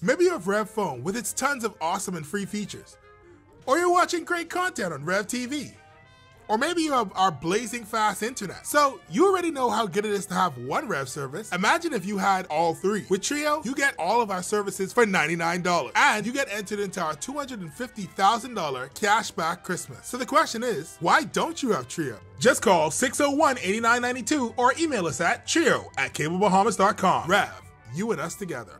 Maybe you have Rev Phone with its tons of awesome and free features. Or you're watching great content on Rev TV. Or maybe you have our blazing fast internet. So you already know how good it is to have one Rev service. Imagine if you had all three. With Trio, you get all of our services for $99. And you get entered into our $250,000 cashback Christmas. So the question is, why don't you have Trio? Just call 601-8992 or email us at trio at cablebahamas.com. Rev, you and us together.